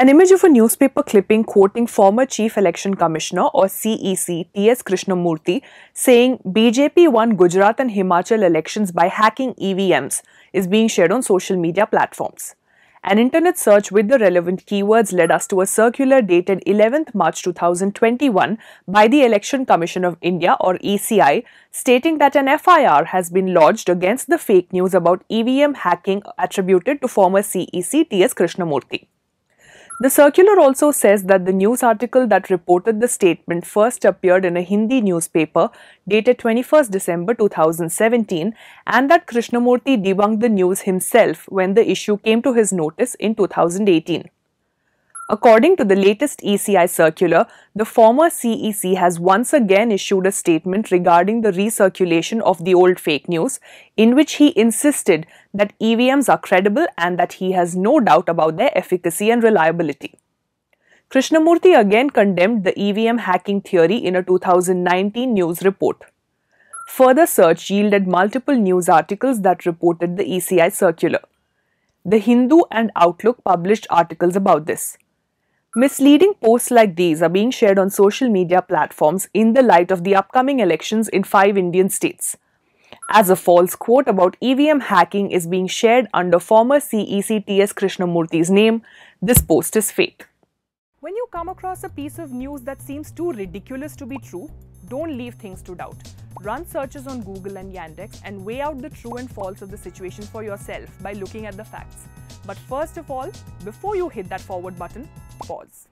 An image of a newspaper clipping quoting former Chief Election Commissioner or CEC T.S. Krishnamurthy saying BJP won Gujarat and Himachal elections by hacking EVMs is being shared on social media platforms. An internet search with the relevant keywords led us to a circular dated 11th March 2021 by the Election Commission of India or ECI stating that an FIR has been lodged against the fake news about EVM hacking attributed to former CEC T.S. Krishnamurthy. The circular also says that the news article that reported the statement first appeared in a Hindi newspaper dated 21st December 2017 and that Krishnamurthy debunked the news himself when the issue came to his notice in 2018. According to the latest ECI circular, the former CEC has once again issued a statement regarding the recirculation of the old fake news, in which he insisted that EVMs are credible and that he has no doubt about their efficacy and reliability. Krishnamurthy again condemned the EVM hacking theory in a 2019 news report. Further search yielded multiple news articles that reported the ECI circular. The Hindu and Outlook published articles about this. Misleading posts like these are being shared on social media platforms in the light of the upcoming elections in five Indian states. As a false quote about EVM hacking is being shared under former CEC TS Krishnamurthy's name, this post is fake. When you come across a piece of news that seems too ridiculous to be true, don't leave things to doubt. Run searches on Google and Yandex and weigh out the true and false of the situation for yourself by looking at the facts. But first of all, before you hit that forward button, pause.